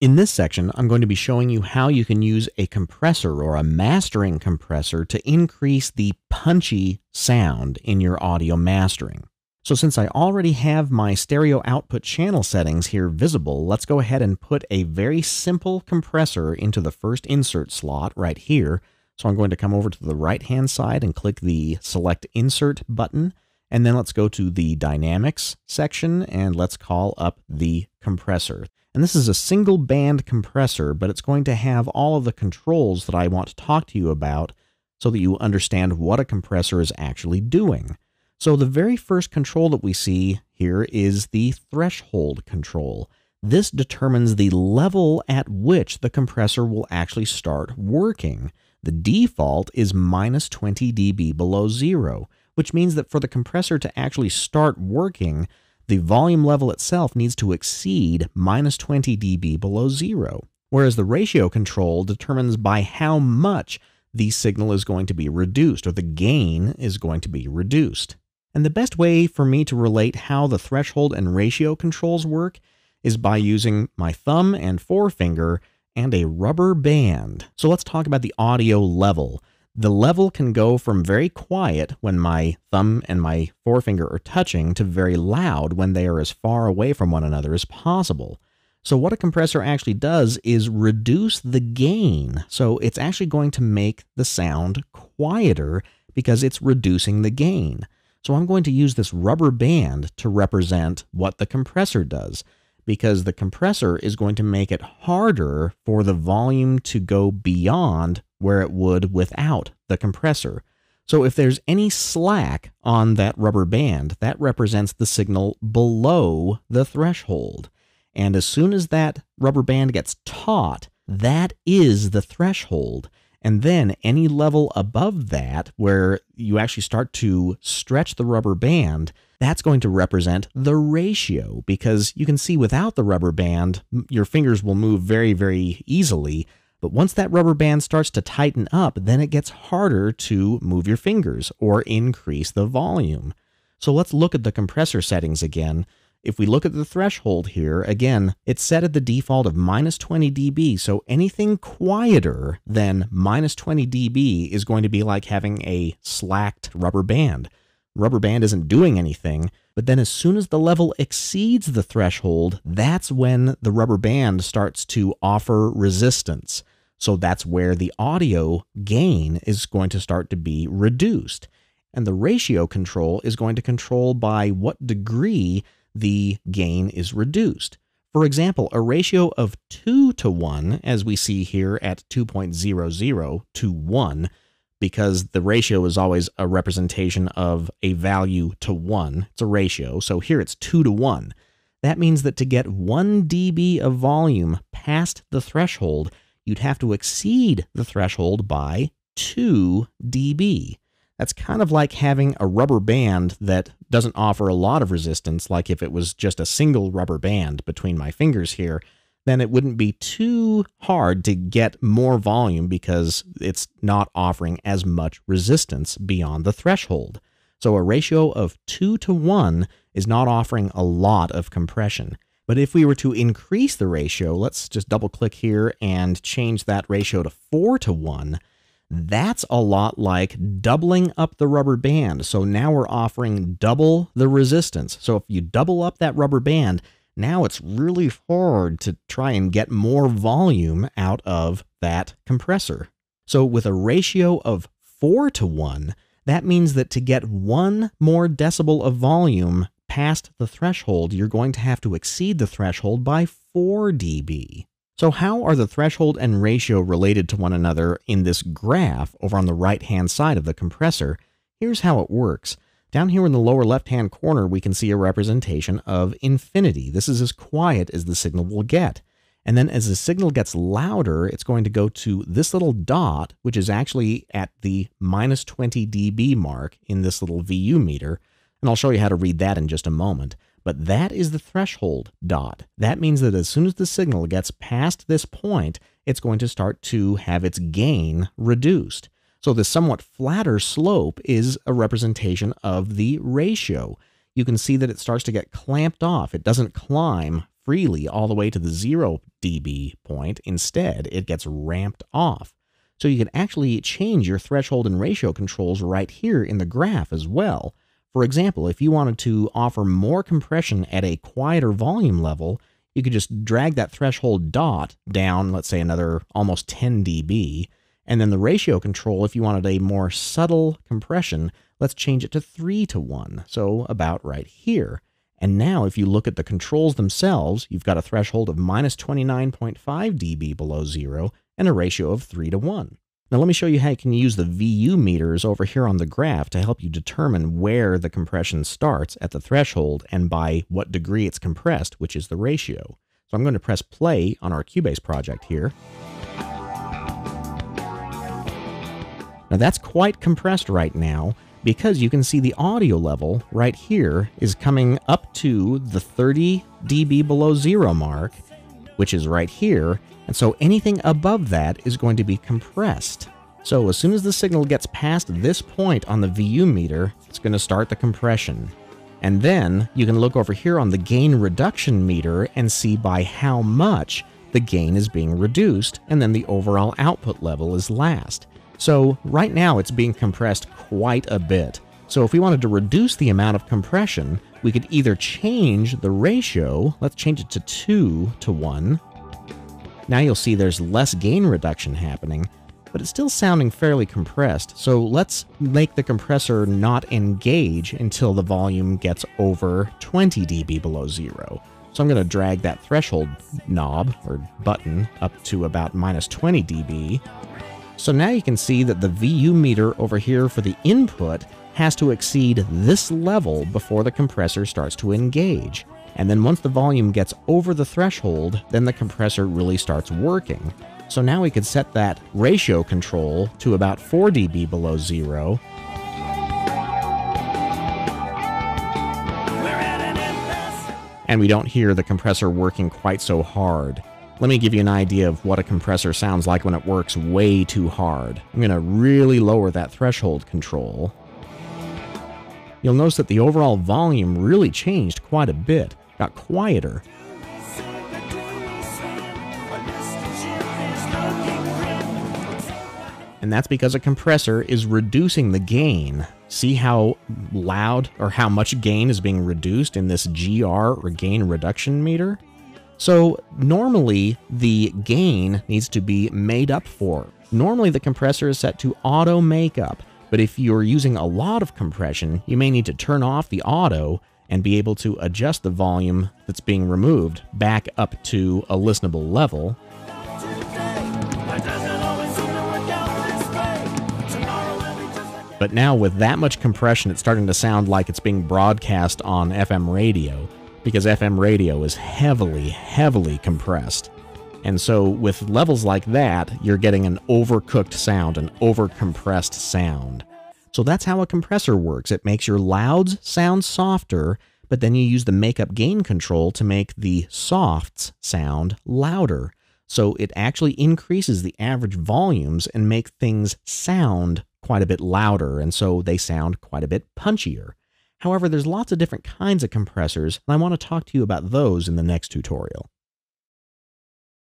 In this section, I'm going to be showing you how you can use a compressor or a mastering compressor to increase the punchy sound in your audio mastering. So since I already have my stereo output channel settings here visible, let's go ahead and put a very simple compressor into the first insert slot right here. So I'm going to come over to the right hand side and click the select insert button. And then let's go to the dynamics section and let's call up the compressor. And this is a single band compressor, but it's going to have all of the controls that I want to talk to you about so that you understand what a compressor is actually doing. So the very first control that we see here is the threshold control. This determines the level at which the compressor will actually start working. The default is minus 20 dB below zero, which means that for the compressor to actually start working, the volume level itself needs to exceed minus 20 dB below zero, whereas the ratio control determines by how much the signal is going to be reduced or the gain is going to be reduced. And the best way for me to relate how the threshold and ratio controls work is by using my thumb and forefinger and a rubber band. So let's talk about the audio level. The level can go from very quiet when my thumb and my forefinger are touching to very loud when they are as far away from one another as possible. So what a compressor actually does is reduce the gain. So it's actually going to make the sound quieter because it's reducing the gain. So I'm going to use this rubber band to represent what the compressor does because the compressor is going to make it harder for the volume to go beyond where it would without the compressor. So if there's any slack on that rubber band, that represents the signal below the threshold. And as soon as that rubber band gets taut, that is the threshold. And then any level above that, where you actually start to stretch the rubber band, that's going to represent the ratio because you can see without the rubber band, your fingers will move very, very easily. But once that rubber band starts to tighten up, then it gets harder to move your fingers or increase the volume. So let's look at the compressor settings again. If we look at the threshold here, again, it's set at the default of minus 20 dB, so anything quieter than minus 20 dB is going to be like having a slacked rubber band rubber band isn't doing anything. But then, as soon as the level exceeds the threshold, that's when the rubber band starts to offer resistance. So that's where the audio gain is going to start to be reduced. And the ratio control is going to control by what degree the gain is reduced. For example, a ratio of 2 to 1, as we see here at 2.00 to 1, because the ratio is always a representation of a value to 1. It's a ratio, so here it's 2 to 1. That means that to get 1 dB of volume past the threshold, you'd have to exceed the threshold by 2 dB. That's kind of like having a rubber band that doesn't offer a lot of resistance, like if it was just a single rubber band between my fingers here then it wouldn't be too hard to get more volume because it's not offering as much resistance beyond the threshold. So a ratio of 2 to 1 is not offering a lot of compression. But if we were to increase the ratio, let's just double click here and change that ratio to 4 to 1. That's a lot like doubling up the rubber band. So now we're offering double the resistance. So if you double up that rubber band, now it's really hard to try and get more volume out of that compressor. So with a ratio of 4 to 1, that means that to get one more decibel of volume past the threshold, you're going to have to exceed the threshold by 4 dB. So how are the threshold and ratio related to one another in this graph over on the right-hand side of the compressor? Here's how it works. Down here in the lower left-hand corner, we can see a representation of infinity. This is as quiet as the signal will get. And then as the signal gets louder, it's going to go to this little dot, which is actually at the minus 20 dB mark in this little VU meter. And I'll show you how to read that in just a moment. But that is the threshold dot. That means that as soon as the signal gets past this point, it's going to start to have its gain reduced. So the somewhat flatter slope is a representation of the ratio. You can see that it starts to get clamped off. It doesn't climb freely all the way to the 0 dB point. Instead, it gets ramped off. So you can actually change your threshold and ratio controls right here in the graph as well. For example, if you wanted to offer more compression at a quieter volume level, you could just drag that threshold dot down, let's say another almost 10 dB, and then the ratio control, if you wanted a more subtle compression, let's change it to 3 to 1, so about right here. And now if you look at the controls themselves, you've got a threshold of minus 29.5 dB below zero and a ratio of 3 to 1. Now let me show you how you can use the VU meters over here on the graph to help you determine where the compression starts at the threshold and by what degree it's compressed, which is the ratio. So I'm going to press play on our Cubase project here. Now that's quite compressed right now because you can see the audio level right here is coming up to the 30 dB below zero mark, which is right here, and so anything above that is going to be compressed. So as soon as the signal gets past this point on the VU meter, it's going to start the compression. And then you can look over here on the gain reduction meter and see by how much the gain is being reduced, and then the overall output level is last. So right now it's being compressed quite a bit. So if we wanted to reduce the amount of compression, we could either change the ratio, let's change it to 2 to 1, now you'll see there's less gain reduction happening, but it's still sounding fairly compressed, so let's make the compressor not engage until the volume gets over 20 dB below zero. So I'm going to drag that threshold knob, or button, up to about minus 20 dB. So now you can see that the VU meter over here for the input has to exceed this level before the compressor starts to engage. And then once the volume gets over the threshold, then the compressor really starts working. So now we could set that ratio control to about 4 dB below zero. And we don't hear the compressor working quite so hard. Let me give you an idea of what a compressor sounds like when it works way too hard. I'm going to really lower that threshold control. You'll notice that the overall volume really changed quite a bit got quieter. And that's because a compressor is reducing the gain. See how loud or how much gain is being reduced in this GR or gain reduction meter? So normally the gain needs to be made up for. Normally the compressor is set to auto makeup, but if you're using a lot of compression, you may need to turn off the auto and be able to adjust the volume that's being removed back up to a listenable level. But now, with that much compression, it's starting to sound like it's being broadcast on FM radio, because FM radio is heavily, heavily compressed. And so, with levels like that, you're getting an overcooked sound, an overcompressed sound. So that's how a compressor works. It makes your louds sound softer, but then you use the makeup gain control to make the softs sound louder. So it actually increases the average volumes and make things sound quite a bit louder, and so they sound quite a bit punchier. However, there's lots of different kinds of compressors, and I want to talk to you about those in the next tutorial.